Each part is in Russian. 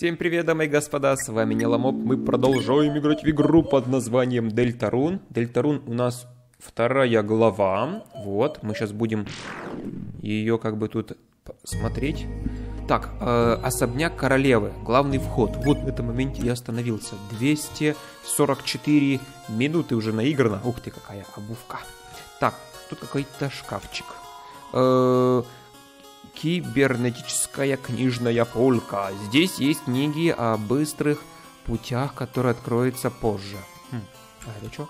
Всем привет, дамы и господа, с вами Неламоп. Мы продолжаем играть в игру под названием Дельтарун. Дельтарун у нас вторая глава. Вот, мы сейчас будем ее как бы тут смотреть. Так, э, особняк королевы, главный вход. Вот в этом моменте я остановился. 244 минуты уже наиграно. Ух ты, какая обувка. Так, тут какой-то шкафчик. Э, Кибернетическая книжная полка. Здесь есть книги о быстрых путях, которые откроются позже. Хм, а это что?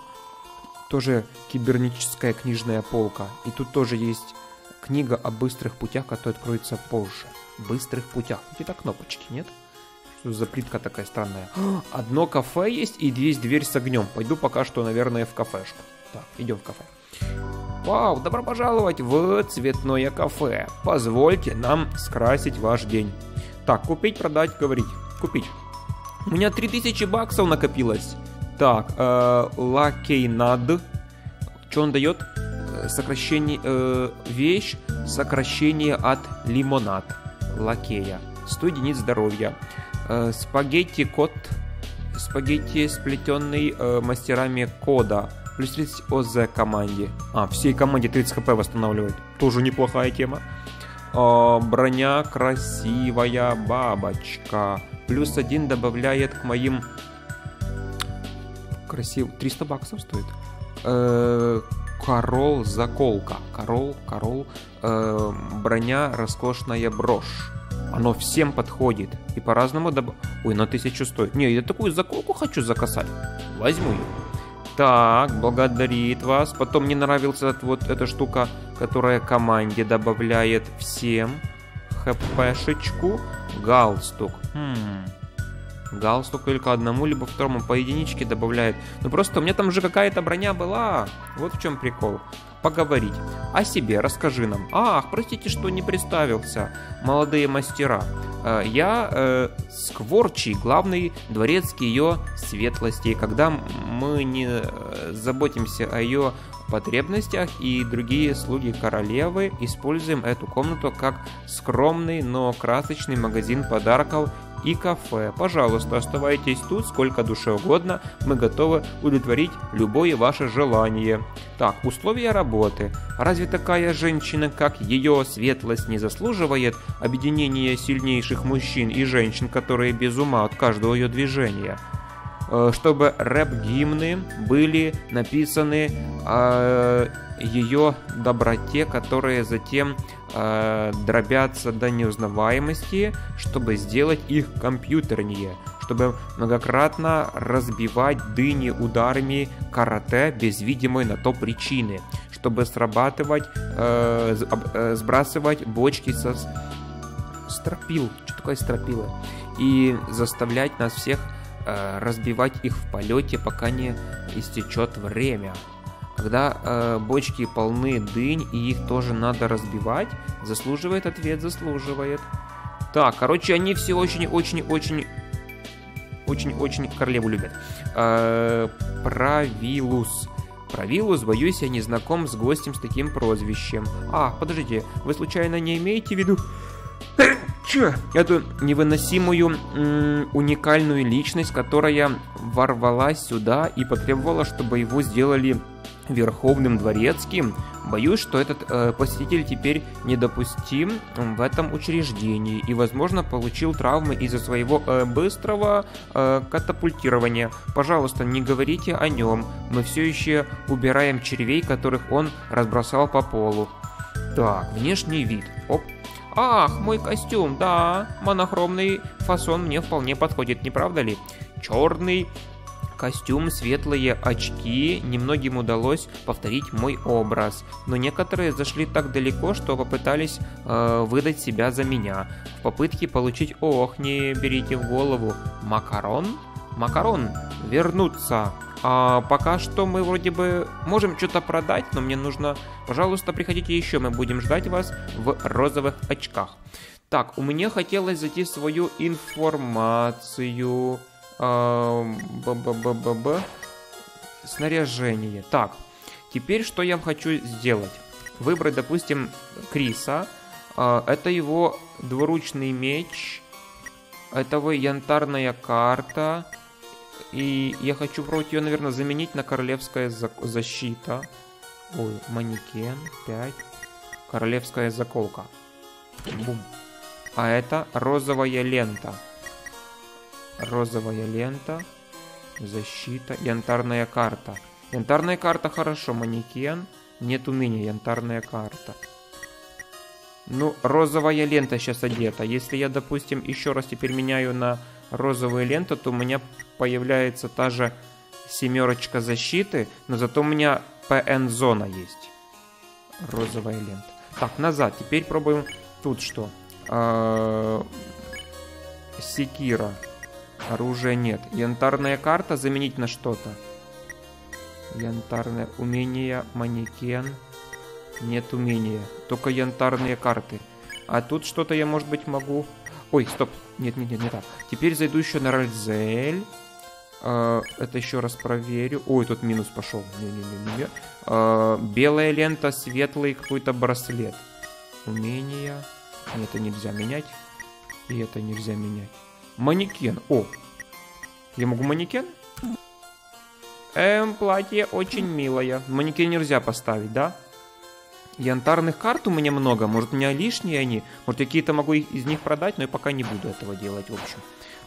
Тоже кибернетическая книжная полка. И тут тоже есть книга о быстрых путях, которые откроются позже. Быстрых путях. Где-то кнопочки, нет? Что за плитка такая странная? Одно кафе есть и есть дверь с огнем. Пойду пока что, наверное, в кафешку. Так, идем в кафе. Вау, добро пожаловать в цветное кафе. Позвольте нам скрасить ваш день. Так, купить, продать, говорить. Купить. У меня 3000 баксов накопилось. Так, э, лакейнад. Что он дает? Э, сокращение, э, вещь, сокращение от лимонад. Лакея. 100 единиц здоровья. Э, спагетти кот. Спагетти, сплетенный э, мастерами кода Плюс 30 ОЗ команде. А, всей команде 30 хп восстанавливает. Тоже неплохая тема. А, броня красивая бабочка. Плюс один добавляет к моим... Красив... 300 баксов стоит. Э, корол заколка. Корол, корол. Э, броня роскошная брошь. Оно всем подходит. И по-разному доб... Ой, на тысячу стоит. Не, я такую заколку хочу закасать. Возьму ее. Так, благодарит вас. Потом мне нравился вот эта штука, которая команде добавляет всем хпшечку. Галстук. Хм. Галстук только одному, либо второму по единичке добавляет. Ну просто у меня там же какая-то броня была. Вот в чем прикол. Поговорить. О себе расскажи нам. Ах, простите, что не представился. Молодые мастера. Э, я э, Скворчий, главный дворецкий ее светлости. Когда мы не э, заботимся о ее потребностях и другие слуги королевы используем эту комнату как скромный, но красочный магазин подарков и кафе. Пожалуйста, оставайтесь тут сколько душе угодно, мы готовы удовлетворить любое ваше желание. Так, условия работы. Разве такая женщина, как ее светлость, не заслуживает объединения сильнейших мужчин и женщин, которые без ума от каждого ее движения? Э, чтобы рэп-гимны были написаны э, ее доброте, которые затем э, дробятся до неузнаваемости, чтобы сделать их компьютернее, чтобы многократно разбивать дыни ударами карате без видимой на то причины, чтобы срабатывать, э, э, сбрасывать бочки со стропил, что такое стропила, и заставлять нас всех э, разбивать их в полете, пока не истечет время. Когда э, бочки полны дынь и их тоже надо разбивать, заслуживает ответ, заслуживает. Так, короче, они все очень-очень-очень очень-очень королеву любят. Э, Правилус. Правилус, боюсь, я не знаком с гостем с таким прозвищем. А, подождите, вы случайно не имеете в виду... Че? Эту невыносимую, уникальную личность, которая ворвалась сюда и потребовала, чтобы его сделали Верховным Дворецким, боюсь, что этот э, посетитель теперь недопустим в этом учреждении и, возможно, получил травмы из-за своего э, быстрого э, катапультирования. Пожалуйста, не говорите о нем. Мы все еще убираем червей, которых он разбросал по полу. Так, внешний вид. Оп. Ах, мой костюм, да, монохромный фасон мне вполне подходит, не правда ли? Черный костюм, светлые очки, немногим удалось повторить мой образ, но некоторые зашли так далеко, что попытались э, выдать себя за меня. В попытке получить «Ох, не берите в голову» макарон? Макарон, вернуться. А пока что мы вроде бы можем что-то продать, но мне нужно... Пожалуйста, приходите еще, мы будем ждать вас в розовых очках. Так, у меня хотелось зайти в свою информацию. Б-б-б-б-б. Снаряжение. Так, теперь что я хочу сделать? Выбрать, допустим, Криса. А, это его двуручный меч. Это вы янтарная карта. И я хочу пробовать ее, наверное, заменить на королевская за- защита. Ой, манекен, 5. Королевская заколка. Бум. А это розовая лента. Розовая лента. Защита. Янтарная карта. Янтарная карта хорошо. Манекен. Нет умения. Янтарная карта. Ну, розовая лента сейчас одета. Если я, допустим, еще раз теперь меняю на розовую ленту, то у меня появляется та же семерочка защиты, но зато у меня ПН-зона есть. Розовая лента. Так, назад. Теперь пробуем тут что. А, секира. Оружия нет. Янтарная карта заменить на что-то. Янтарное умение, манекен. Нет умения. Только янтарные карты. А тут что-то я, может быть, могу... Ой, стоп. Нет, нет, нет, не так. Теперь зайду еще на Ральзель. А, это еще раз проверю. Ой, тут минус пошел. Не-не-не-не. А, белая лента, светлый какой-то браслет. Умения. Это нельзя менять. И это нельзя менять. Манекен. О! Я могу манекен? Эм, платье очень милое. Манекен нельзя поставить, да? Янтарных карт у меня много. Может, у меня лишние они. Может, какие-то могу из них продать, но я пока не буду этого делать, в общем.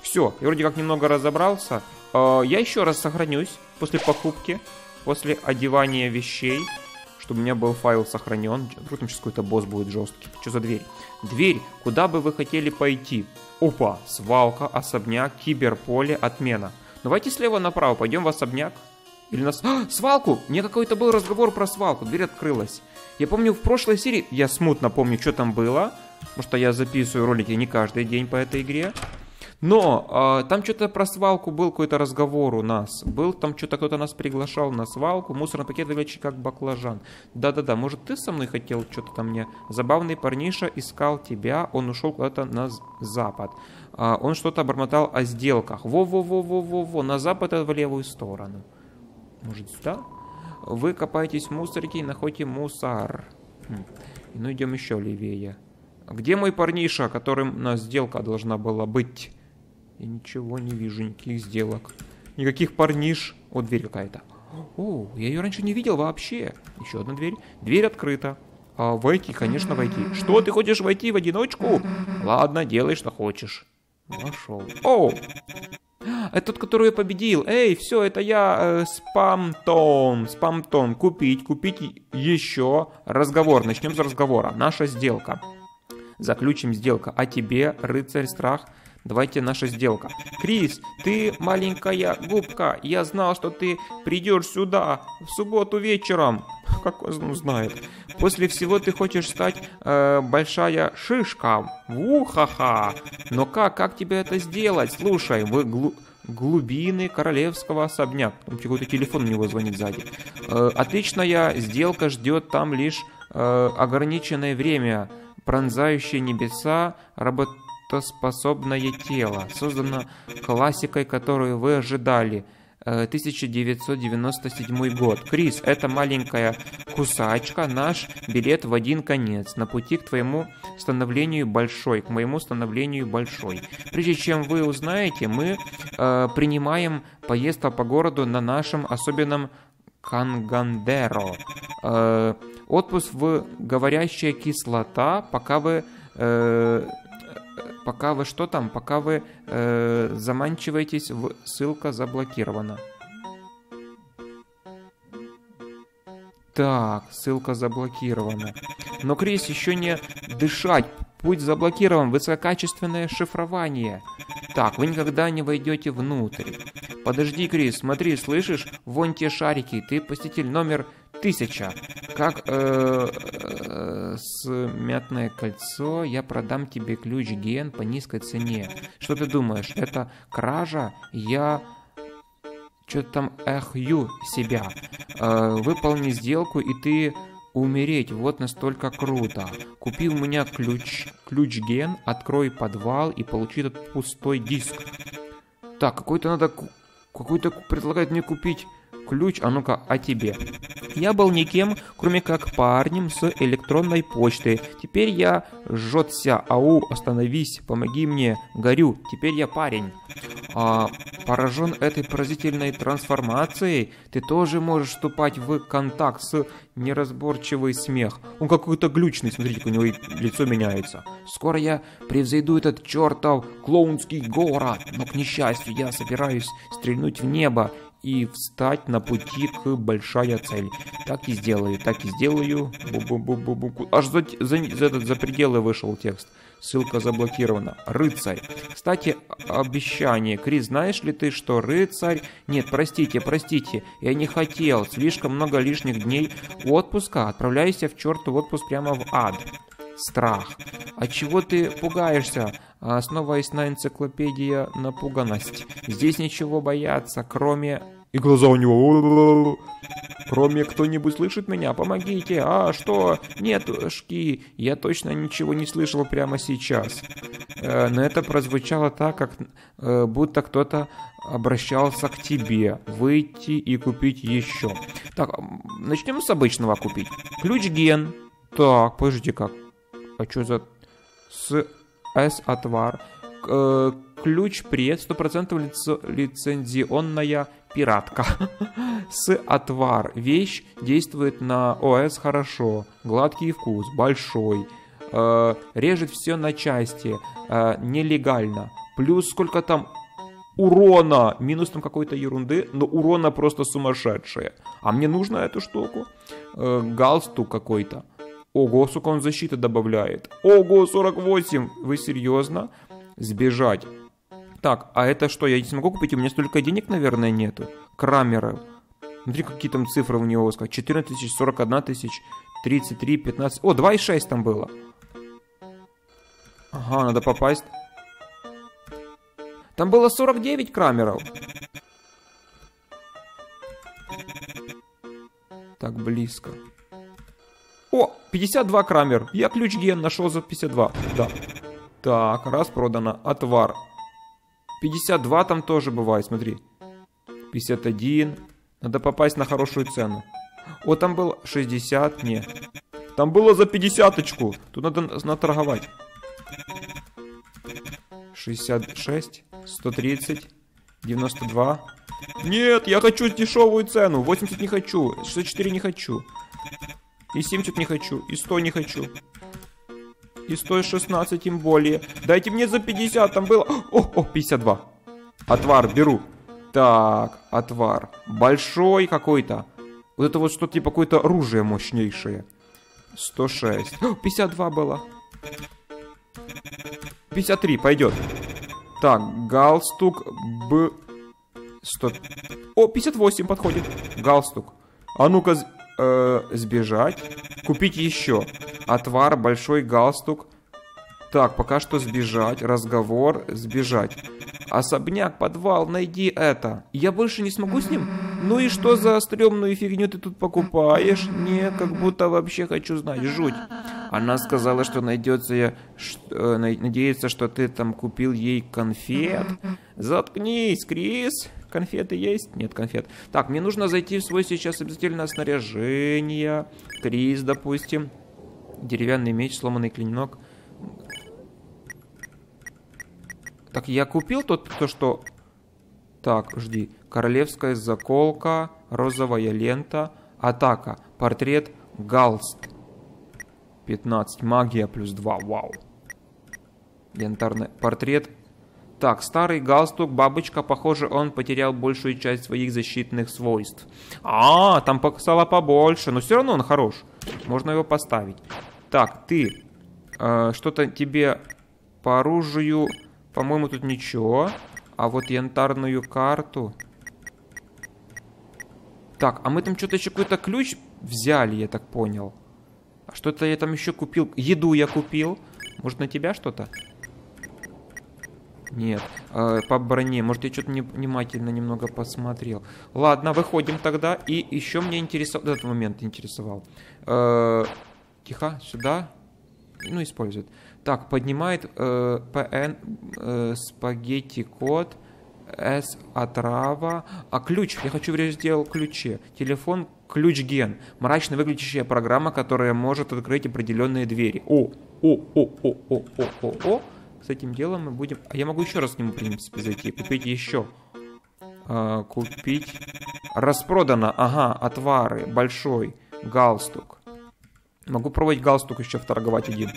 Все, я вроде как немного разобрался. А, я еще раз сохранюсь после покупки, после одевания вещей, чтобы у меня был файл сохранен. Вдруг там сейчас какой-то босс будет жесткий. Что за дверь? Дверь. Куда бы вы хотели пойти? Опа, свалка, особняк, киберполе, отмена. Давайте слева направо пойдем в особняк. Или нас... А, свалку! Мне какой-то был разговор про свалку. Дверь открылась. Я помню в прошлой серии... Я смутно помню, что там было. Потому что я записываю ролики не каждый день по этой игре. Но э, там что-то про свалку был какой-то разговор у нас. Был там что-то кто-то нас приглашал на свалку. Мусорный пакет выглядит как баклажан. Да-да-да, может ты со мной хотел что-то там мне? Забавный парниша искал тебя, он ушел куда-то на запад. А, он что-то бормотал о сделках. Во-во-во-во-во-во, на запад и в левую сторону. Может сюда? Вы копаетесь в мусорке и находите мусор. Хм. Ну идем еще левее. Где мой парниша, которым на сделка должна была быть? Я ничего не вижу, никаких сделок. Никаких парниш. О, дверь какая-то. О, я ее раньше не видел вообще. Еще одна дверь. Дверь открыта. А, войти, конечно, войти. Что, ты хочешь войти в одиночку? Ладно, делай, что хочешь. Вошел. О! Это тот, который я победил. Эй, все, это я, э, спамтон, спамтон. Купить, купить еще. Разговор, начнем с разговора. Наша сделка. Заключим сделка. А тебе, рыцарь страх, Давайте наша сделка. Крис, ты маленькая губка. Я знал, что ты придешь сюда в субботу вечером. Как он знает. После всего ты хочешь стать э, большая шишка. Ухаха. Но как, как тебе это сделать? Слушай, вы глу глубины королевского особняк. Там какой-то телефон у него звонит сзади. Э, отличная сделка ждет там лишь э, ограниченное время. Пронзающие небеса, работа способное тело, создано классикой, которую вы ожидали. 1997 год. Крис, это маленькая кусачка, наш билет в один конец, на пути к твоему становлению большой, к моему становлению большой. Прежде чем вы узнаете, мы э, принимаем поездку по городу на нашем особенном Кангандеро. Э, отпуск в говорящая кислота, пока вы э, Пока вы что там? Пока вы э, заманчиваетесь в... Ссылка заблокирована. Так, ссылка заблокирована. Но, Крис, еще не дышать. Путь заблокирован. Высококачественное шифрование. Так, вы никогда не войдете внутрь. Подожди, Крис, смотри, слышишь? Вон те шарики. Ты посетитель номер тысяча. Как э, с мятное кольцо я продам тебе ключ ген по низкой цене. Что ты думаешь, это кража? Я что-то там эхью себя. Э, выполни сделку и ты умереть. Вот настолько круто. Купи у меня ключ, ключ ген, открой подвал и получи этот пустой диск. Так, какой-то надо... Какой-то предлагает мне купить ключ. А ну-ка, а тебе? Я был никем, кроме как парнем с электронной почты. Теперь я жжется. Ау, остановись, помоги мне. Горю. Теперь я парень. А, поражен этой поразительной трансформацией, ты тоже можешь вступать в контакт с неразборчивый смех. Он какой-то глючный, смотрите, у него лицо меняется. Скоро я превзойду этот чертов клоунский город, но, к несчастью, я собираюсь стрельнуть в небо и встать на пути к большая цель. Так и сделаю, так и сделаю. Бу -бу -бу -бу -бу. Аж за, за, за, этот, за пределы вышел текст. Ссылка заблокирована. Рыцарь. Кстати, обещание. Крис, знаешь ли ты, что рыцарь... Нет, простите, простите, я не хотел. Слишком много лишних дней отпуска. Отправляйся в чертов отпуск прямо в ад. Страх. А чего ты пугаешься? Основываясь на энциклопедии напуганность. Здесь ничего бояться, кроме... И глаза у него... Кроме кто-нибудь слышит меня? Помогите! А, что? Нет, шки, я точно ничего не слышал прямо сейчас. Э, но это прозвучало так, как э, будто кто-то обращался к тебе. Выйти и купить еще. Так, начнем с обычного купить. Ключ ген. Так, подождите, как? А что за... С... С отвар. Э, ключ пред 100% лиц... лицензионная пиратка. С отвар. Вещь действует на ОС хорошо. Гладкий вкус, большой. Э, режет все на части. Э, нелегально. Плюс сколько там урона. Минус там какой-то ерунды, но урона просто сумасшедшие. А мне нужно эту штуку. Галстук какой-то. Ого, сука, он защиты добавляет. Ого, 48. Вы серьезно? Сбежать. Так, а это что, я не смогу купить? У меня столько денег, наверное, нету. Крамера. Смотри, какие там цифры у него. 14 тысяч, 41 тысяч, 33, 15. О, 2,6 там было. Ага, надо попасть. Там было 49 крамеров. Так близко. О, 52 крамер. Я ключ ген нашел за 52. Да. Так, раз продано. Отвар. 52 там тоже бывает, смотри. 51. Надо попасть на хорошую цену. О, там было 60. Не. Там было за 50 -очку. Тут надо наторговать. 66. 130. 92. Нет, я хочу дешевую цену. 80 не хочу. 64 не хочу. И 70 не хочу. И 100 не хочу. И 116 тем более. Дайте мне за 50, там было... О, о, 52. Отвар беру. Так, отвар. Большой какой-то. Вот это вот что-то типа какое-то оружие мощнейшее. 106. О, 52 было. 53, пойдет. Так, галстук Б... 100... О, 58 подходит. Галстук. А ну-ка, э, сбежать. Купить еще. Отвар, большой галстук. Так, пока что сбежать. Разговор, сбежать. Особняк, подвал, найди это. Я больше не смогу с ним? Ну и что за стрёмную фигню ты тут покупаешь? Не, как будто вообще хочу знать. Жуть. Она сказала, что найдется я... Э, надеется, что ты там купил ей конфет. Заткнись, Крис. Конфеты есть? Нет конфет. Так, мне нужно зайти в свой сейчас обязательно снаряжение. Крис, допустим. Деревянный меч, сломанный клинок. Так, я купил тот, то, что... Так, жди. Королевская заколка, розовая лента, атака, портрет, галст. 15, магия плюс 2, вау. Янтарный портрет, так, старый галстук, бабочка, похоже, он потерял большую часть своих защитных свойств. А, там стало побольше, но все равно он хорош. Можно его поставить. Так, ты, э, что-то тебе по оружию, по-моему, тут ничего. А вот янтарную карту... Так, а мы там что-то еще какой-то ключ взяли, я так понял. А что-то я там еще купил. Еду я купил. Может, на тебя что-то? Нет, э, по броне. Может, я что-то внимательно немного посмотрел. Ладно, выходим тогда. И еще мне интересовал... Этот момент интересовал. Э, тихо, сюда. Ну, использует. Так, поднимает э, PN э, спагетти код. С отрава. А ключ? Я хочу в раздел ключи. Телефон Ключ-ген. Мрачно выглядящая программа, которая может открыть определенные двери. О, о, о, о, о, о, о, о. С этим делом мы будем... А я могу еще раз к нему, в принципе, зайти. Купить еще. А, купить... Распродано. Ага, отвары. Большой. Галстук. Могу пробовать галстук еще вторговать один.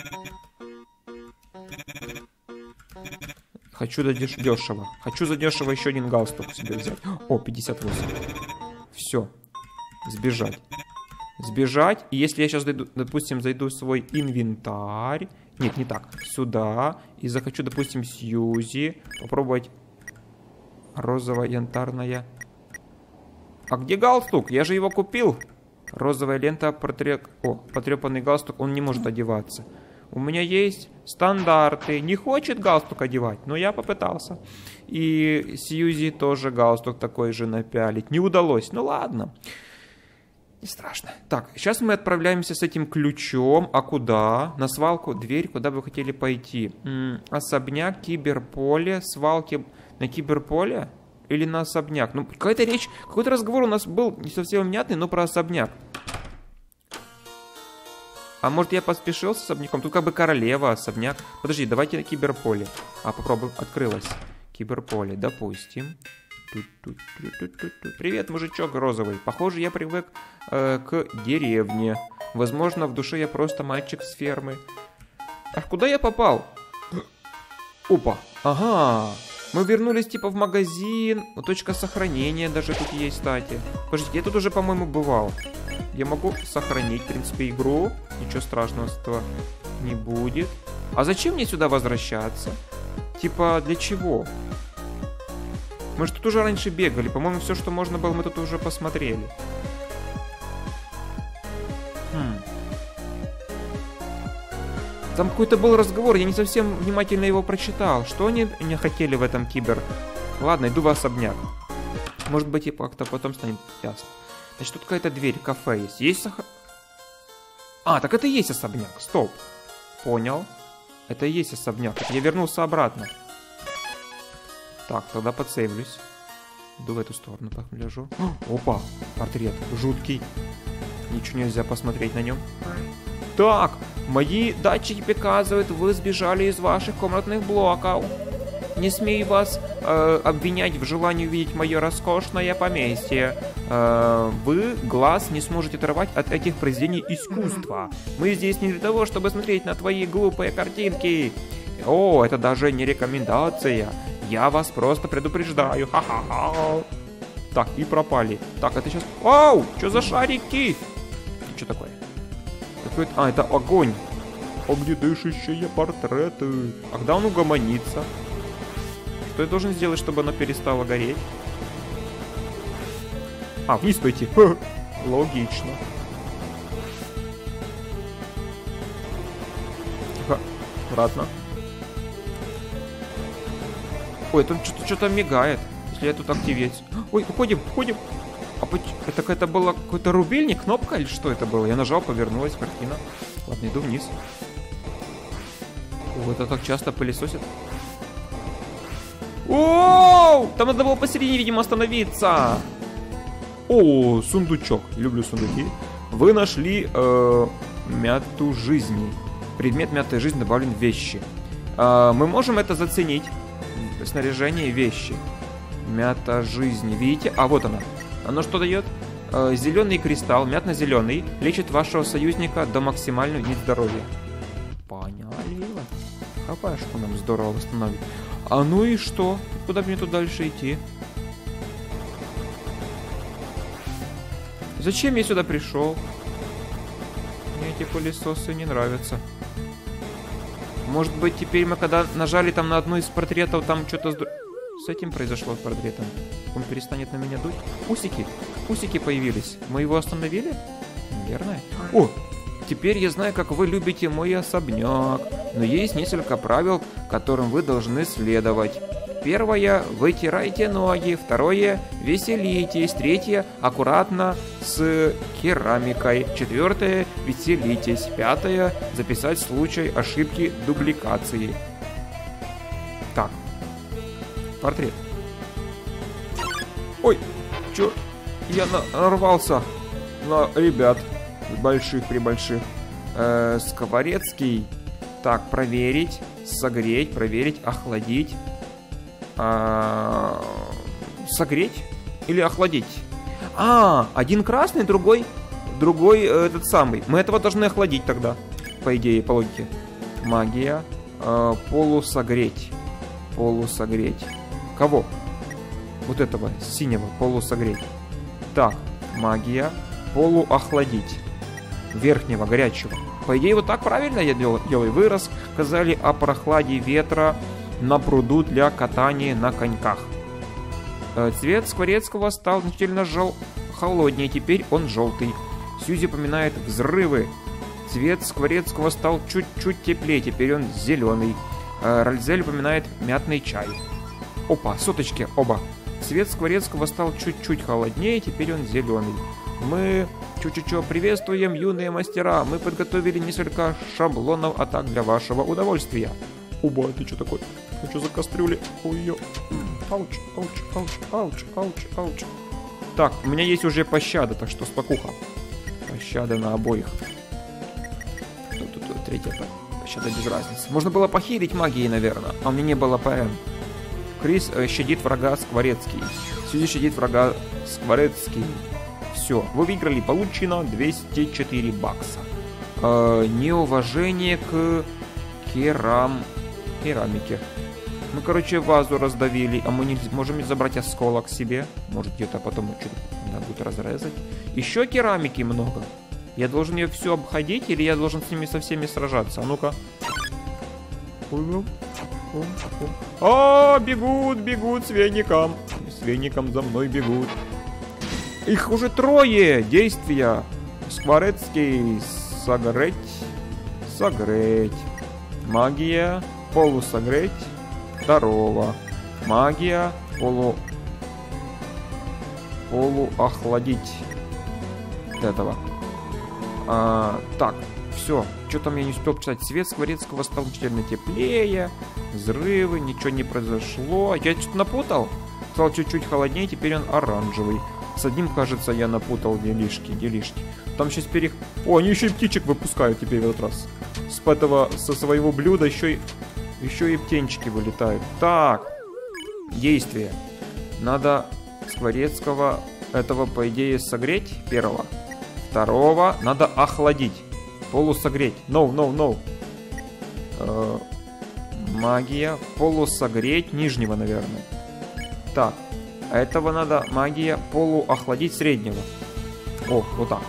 Хочу за дешево. Хочу за дешево еще один галстук себе взять. О, 58. Все. Сбежать. Сбежать. И если я сейчас, дойду, допустим, зайду в свой инвентарь. Нет, не так. Сюда. И захочу, допустим, Сьюзи. Попробовать розовая янтарная. А где галстук? Я же его купил. Розовая лента, протрек... О, потрепанный галстук, он не может одеваться. У меня есть стандарты. Не хочет галстук одевать, но я попытался. И Сьюзи тоже галстук такой же напялить. Не удалось. Ну ладно. Не страшно. Так, сейчас мы отправляемся с этим ключом. А куда? На свалку, дверь, куда вы хотели пойти? М -м, особняк, киберполе, свалки на киберполе? Или на особняк? Ну, какая-то речь, какой-то разговор у нас был не совсем внятный, но про особняк. А может я поспешил с особняком? Тут как бы королева, особняк. Подожди, давайте на киберполе. А, попробуем. Открылось. Киберполе, допустим. Привет, мужичок розовый. Похоже, я привык э, к деревне. Возможно, в душе я просто мальчик с фермы. А куда я попал? Опа. Ага. Мы вернулись типа в магазин. Точка сохранения даже тут есть, кстати. Подождите, я тут уже, по-моему, бывал. Я могу сохранить, в принципе, игру. Ничего страшного с этого не будет. А зачем мне сюда возвращаться? Типа, для чего? Мы же тут уже раньше бегали. По-моему, все, что можно было, мы тут уже посмотрели. Хм. Там какой-то был разговор, я не совсем внимательно его прочитал. Что они мне хотели в этом кибер? Ладно, иду в особняк. Может быть, и как-то потом станет ясно. Значит, тут какая-то дверь, кафе есть. Есть сахар... А, так это и есть особняк. Стоп. Понял. Это и есть особняк. Я вернулся обратно. Так, тогда подсейвлюсь. Иду в эту сторону, так лежу. Опа, портрет жуткий. Ничего нельзя посмотреть на нем. Так, мои датчики показывают, вы сбежали из ваших комнатных блоков. Не смею вас э, обвинять в желании увидеть мое роскошное поместье. Э, вы глаз не сможете оторвать от этих произведений искусства. Мы здесь не для того, чтобы смотреть на твои глупые картинки. О, это даже не рекомендация. Я вас просто предупреждаю. Ха-ха-ха. Так, и пропали. Так, это сейчас... Оу, что за шарики? Что такое? Какой а, это огонь. Огнедышащие портреты. А когда он угомонится? Что я должен сделать, чтобы оно перестало гореть? А, вниз пойти. Логично. Обратно. Ой, тут что-то мигает. Если я тут активировать. Ой, уходим, уходим. А это какая-то была какой-то рубильник, кнопка или что это было? Я нажал, повернулась картина. Ладно, иду вниз. О, это так часто пылесосит. Оу! Там надо было посередине, видимо, остановиться. О, сундучок. Люблю сундуки. Вы нашли э, мяту жизни. Предмет мятой жизни добавлен в вещи. Э, мы можем это заценить. Снаряжение вещи. Мята жизни. Видите? А вот она. Оно что дает? Э, зеленый кристалл, мятно-зеленый, лечит вашего союзника до максимального единиц здоровья. Поняли. Хапашку нам здорово восстановить. А ну и что? Куда мне тут дальше идти? Зачем я сюда пришел? Мне эти пылесосы не нравятся. Может быть, теперь мы когда нажали там на одну из портретов, там что-то с... с этим произошло с портретом? Он перестанет на меня дуть? Усики! Усики появились. Мы его остановили? Наверное. О! Теперь я знаю, как вы любите мой особняк, но есть несколько правил, которым вы должны следовать. Первое – вытирайте ноги. Второе – веселитесь. Третье – аккуратно с керамикой. Четвертое – веселитесь. Пятое – записать случай ошибки дубликации. Так. Портрет. Ой, чё? Я нарвался Ну, ребят, больших при больших. Э, Сковорецкий. Так, проверить, согреть, проверить, охладить. А, согреть или охладить? А, один красный, другой, другой э, этот самый. Мы этого должны охладить тогда, по идее, по логике. Магия. Э, полусогреть. Полусогреть. Кого? Вот этого, синего, полусогреть. Так, магия. Полуохладить. Верхнего, горячего. По идее, вот так правильно я делаю. Вы рассказали о прохладе ветра на пруду для катания на коньках. Э, цвет Скворецкого стал значительно жел... холоднее, теперь он желтый. Сьюзи упоминает взрывы. Цвет Скворецкого стал чуть-чуть теплее, теперь он зеленый. Э, Ральзель упоминает мятный чай. Опа, соточки, оба. Цвет Скворецкого стал чуть-чуть холоднее, теперь он зеленый. Мы чуть-чуть приветствуем юные мастера. Мы подготовили несколько шаблонов атак для вашего удовольствия. Оба, ты что такой? Ну что за кастрюли? Ой-ё. Ауч, ауч, ауч, ауч, ауч, ауч. Так, у меня есть уже пощада, так что спокуха. Пощада на обоих. Тут, тут, тут, третья пощада без разницы. Можно было похилить магией, наверное, а у меня не было ПМ. Крис э, щадит врага Скворецкий. Сьюзи щадит врага Скворецкий. Все, вы выиграли, получено 204 бакса. Э, неуважение к керам... керамике. Мы, короче, вазу раздавили, а мы не можем забрать осколок себе. Может, где-то потом что-то надо будет разрезать. Еще керамики много. Я должен ее все обходить или я должен с ними со всеми сражаться? А ну-ка. А, бегут, бегут с веником. С веником за мной бегут. Их уже трое. Действия. Скворецкий. Согреть. Согреть. Магия. Полусогреть второго. Магия полу... Полуохладить этого. А, так, все. Что там я не успел почитать? Цвет Скворецкого стал значительно теплее. Взрывы, ничего не произошло. Я что-то напутал. Стал чуть-чуть холоднее, теперь он оранжевый. С одним, кажется, я напутал делишки, делишки. Там сейчас перех... О, они еще и птичек выпускают теперь в этот раз. С этого, со своего блюда еще и еще и птенчики вылетают. Так, действие. Надо Скворецкого этого, по идее, согреть первого. Второго надо охладить. Полусогреть. No, no, no. Э, магия. Полусогреть нижнего, наверное. Так. Этого надо магия полуохладить среднего. О, вот так.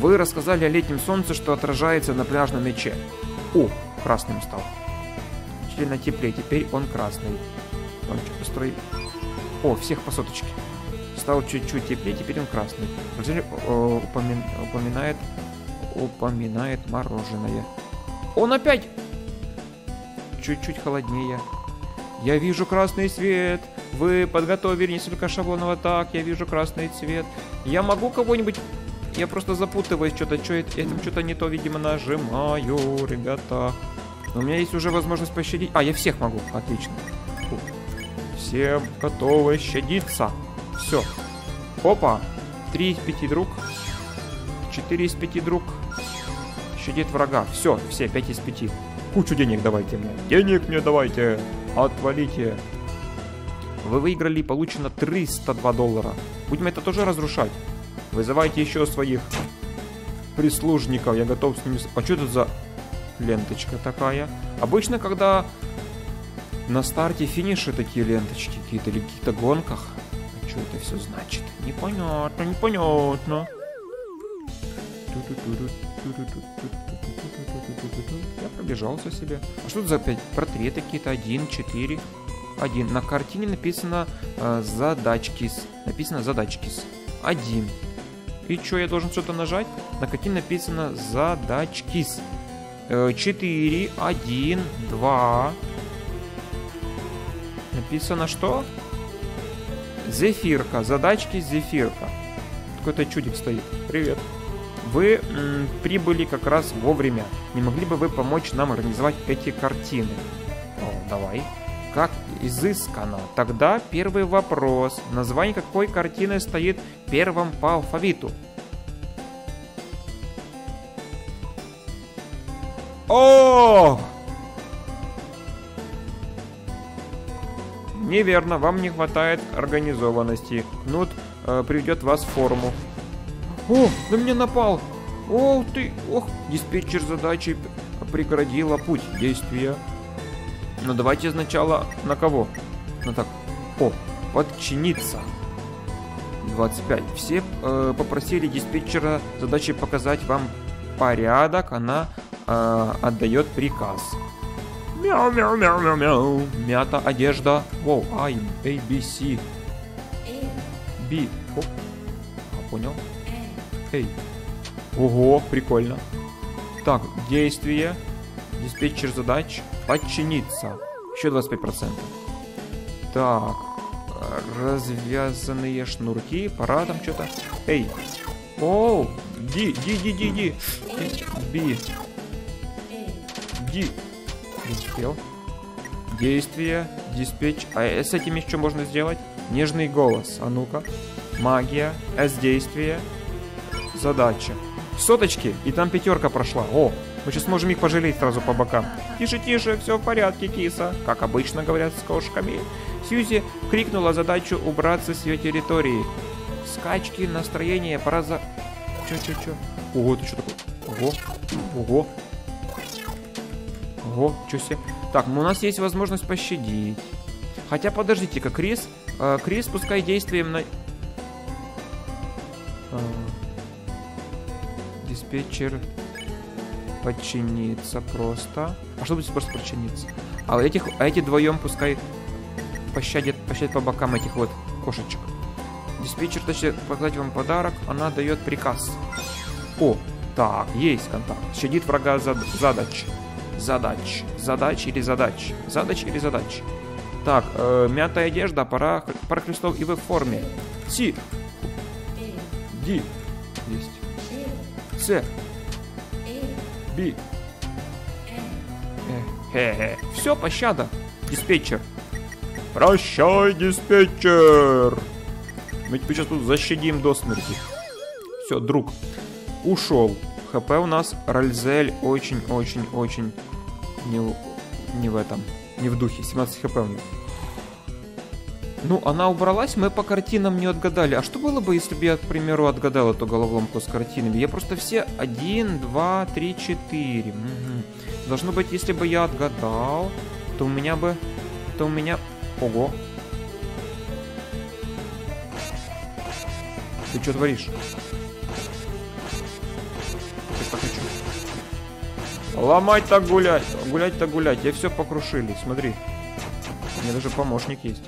Вы рассказали о летнем солнце, что отражается на пляжном мече. О, красным стал. Сильно теплее, теперь он красный. Он что строит? О, всех по соточке. Стал чуть-чуть теплее, теперь он красный. Вроде упомин... упоминает упоминает мороженое. Он опять чуть-чуть холоднее. Я вижу красный свет. Вы подготовили несколько шаблонов атак. Я вижу красный цвет. Я могу кого-нибудь... Я просто запутываюсь что-то. Что этим что-то не то, видимо, нажимаю, ребята. Но у меня есть уже возможность пощадить. А, я всех могу. Отлично. Фу. Все готовы щадиться. Все. Опа. Три из пяти друг. Четыре из пяти друг. Щадит врага. Все, все, пять из пяти. Кучу денег давайте мне. Денег мне давайте. Отвалите. Вы выиграли, получено 302 доллара. Будем это тоже разрушать. Вызывайте еще своих прислужников. Я готов с ними... А что это за ленточка такая. Обычно, когда на старте финише такие ленточки какие-то или каких-то гонках, а что это все значит? Непонятно, непонятно. Я пробежался себе. А что это за опять портреты какие-то? Один, четыре. Один. На картине написано э, задачки. Написано задачки. Один. И что, я должен что-то нажать? На картине написано задачки. 4, 1, 2. Написано что? Зефирка. Задачки Зефирка. Какой-то чудик стоит. Привет. Вы м, прибыли как раз вовремя. Не могли бы вы помочь нам организовать эти картины? О, давай. Как изысканно. Тогда первый вопрос. Название какой картины стоит первым по алфавиту? О! Неверно, вам не хватает организованности. Кнут э, приведет вас в форму. О, на меня напал! О, ты! Ох, диспетчер задачи преградила путь действия. Но ну, давайте сначала на кого? Ну так, о, подчиниться. 25. Все э, попросили диспетчера задачи показать вам порядок. Она э, отдает приказ. Мяу, мяу, мяу, мяу, мяу. Мята одежда. Воу, I, A, B, C. B. О, а, понял. Эй. Ого, прикольно. Так, действие. Диспетчер задач. Подчиниться. Еще 25%. Так. Развязанные шнурки. Пора там что-то. Эй. Оу. Ди, ди, ди, ди, ди. Би. Ди. Не успел. Действие. Диспетч. А с этим что можно сделать? Нежный голос. А ну-ка. Магия. С-действие. Задача. Соточки, и там пятерка прошла. О, мы сейчас можем их пожалеть сразу по бокам. Тише, тише, все в порядке, киса. Как обычно говорят с кошками. Сьюзи крикнула задачу убраться с ее территории. Скачки, настроение, пора за... Чё, чё, чё? Ого, ты что такое? Ого, ого. Ого, чё себе. Так, ну у нас есть возможность пощадить. Хотя, подождите-ка, Крис... Э, Крис, пускай действием на... Э, диспетчер подчиниться просто. А что будет просто подчиниться? А этих, а эти вдвоем пускай пощадят, пощадят по бокам этих вот кошечек. Диспетчер точнее показать вам подарок, она дает приказ. О, так, есть контакт. Щадит врага зад задач. Задач. Задач или задач. Задач или задач. Так, э, мятая одежда, пора, пара крестов и в форме. Си. Ди. Есть. С. Би. Хе-хе. Все, пощада. Диспетчер. Прощай, диспетчер. Мы тебя сейчас тут защадим до смерти. Все, друг. Ушел. ХП у нас Ральзель очень-очень-очень не, не в этом. Не в духе. 17 хп у него. Ну, она убралась, мы по картинам не отгадали. А что было бы, если бы я, к примеру, отгадал эту головоломку с картинами? Я просто все 1, 2, 3, 4. Угу. Должно быть, если бы я отгадал, то у меня бы... То у меня... Ого. Ты что творишь? Ломать так гулять. Гулять так гулять. Я все покрушили. Смотри. У меня даже помощник есть.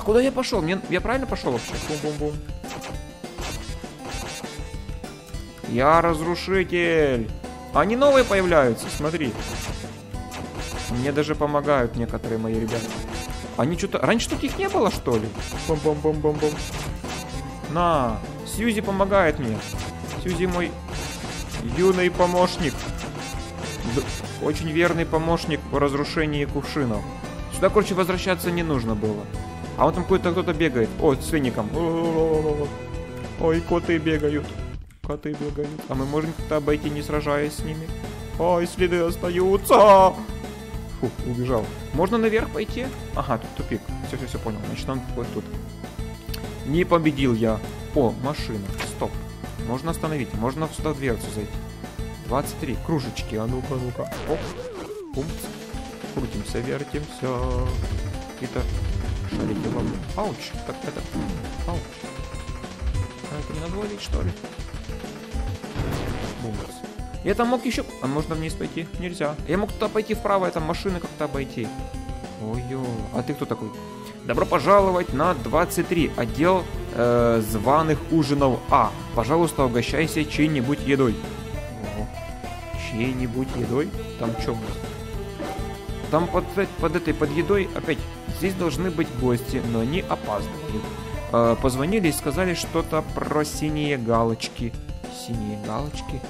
А куда я пошел? Мне... Я правильно пошел вообще? Бум-бум-бум. Я разрушитель. Они новые появляются, смотри. Мне даже помогают некоторые мои ребята. Они что-то... Раньше таких не было, что ли? Бом-бом-бом-бом-бом. На, Сьюзи помогает мне. Сьюзи мой юный помощник. Очень верный помощник в разрушении кувшинов. Сюда, короче, возвращаться не нужно было. А вот там какой-то кто-то бегает. О, с феником. Ой, коты бегают. Коты бегают. А мы можем как-то обойти, не сражаясь с ними? Ой, следы остаются. Фу, убежал. Можно наверх пойти? Ага, тут тупик. Все, все, все, понял. Значит, он вот тут. Не победил я. О, машина. Стоп. Можно остановить. Можно сюда дверцу зайти. 23. Кружечки. А ну-ка, ну-ка. Оп. Пумц. Крутимся, вертимся. Какие-то Шарики вам. Ауч. Как это? Ауч. А это не надо ловить, что ли? Бумерс. Я там мог еще... А можно вниз пойти? Нельзя. Я мог туда пойти вправо, это машины как-то обойти. Ой-ё. А ты кто такой? Добро пожаловать на 23. Отдел э, званых ужинов А. Пожалуйста, угощайся чьей-нибудь едой. Ого. Чьей-нибудь едой? Там что у? Там под, под этой, под едой опять Здесь должны быть гости, но они опаздывают. Э, позвонили и сказали что-то про синие галочки. Синие галочки.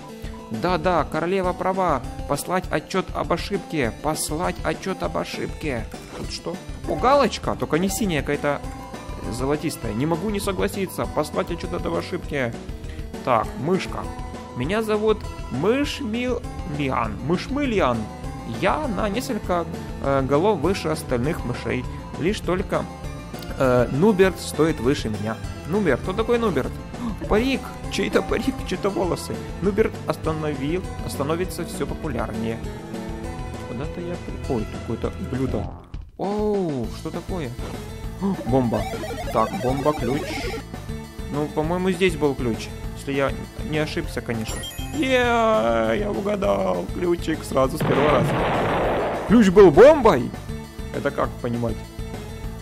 Да-да, королева права. Послать отчет об ошибке. Послать отчет об ошибке. Тут что? О, галочка, только не синяя, какая-то золотистая. Не могу не согласиться. Послать отчет об ошибке. Так, мышка. Меня зовут Мышмилиан. Мышмылиан. Я на несколько э, голов выше остальных мышей. Лишь только э, Нуберт стоит выше меня. Нуберт, кто такой Нуберт? Парик, чей-то парик, чьи-то волосы. Нуберт остановил, становится все популярнее. Куда-то я... Ой, какое-то блюдо. Оу, что такое? Бомба. Так, бомба, ключ. Ну, по-моему, здесь был ключ. Если я не ошибся, конечно. Yeah, я угадал. Ключик сразу с первого раза. Ключ был бомбой? Это как понимать?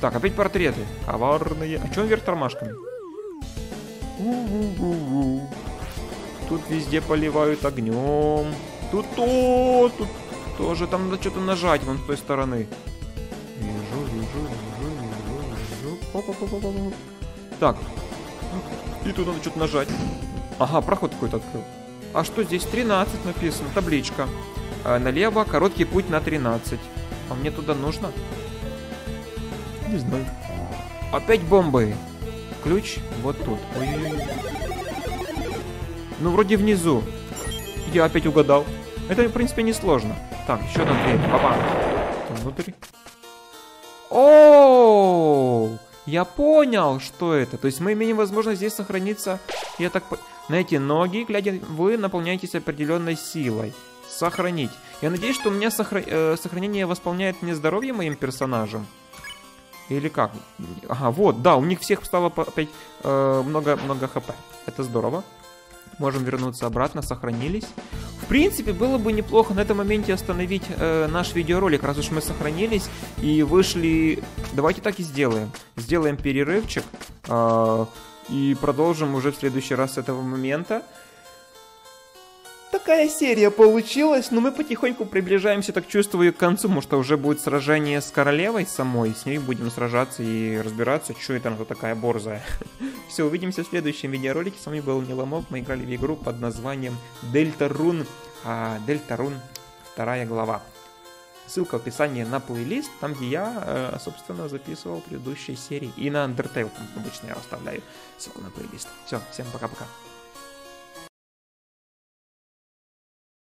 Так, опять портреты. Коварные. А что он вверх тормашками? Тут везде поливают огнем. Тут то, тут тоже там надо что-то нажать вон с той стороны. Вижу, вижу, вижу, вижу, вижу. Так. И тут надо что-то нажать. Ага, проход какой-то открыл. А что здесь? 13 написано, табличка. А налево короткий путь на 13. А мне туда нужно? Не знаю. Опять бомбы. Ключ вот тут. Ой -ой -ой. Ну, вроде внизу. Я опять угадал. Это, в принципе, не сложно. Так, еще одна дверь. Папа. Внутрь. О, я понял, что это. То есть мы имеем возможность здесь сохраниться. Я так на эти ноги, глядя, вы наполняетесь определенной силой. Сохранить. Я надеюсь, что у меня сохра... э, сохранение восполняет мне здоровье моим персонажам. Или как? Ага, вот, да, у них всех стало опять э, хп. Это здорово. Можем вернуться обратно, сохранились. В принципе, было бы неплохо на этом моменте остановить э, наш видеоролик, раз уж мы сохранились и вышли... Давайте так и сделаем. Сделаем перерывчик э, и продолжим уже в следующий раз с этого момента такая серия получилась, но мы потихоньку приближаемся, так чувствую, к концу, может, уже будет сражение с королевой самой, с ней будем сражаться и разбираться, что это она такая борзая. Все, увидимся в следующем видеоролике, с вами был Миломов, мы играли в игру под названием Дельта Рун, а, Дельта Рун, вторая глава. Ссылка в описании на плейлист, там где я, э, собственно, записывал предыдущие серии. И на Undertale, там обычно я оставляю ссылку на плейлист. Все, всем пока-пока.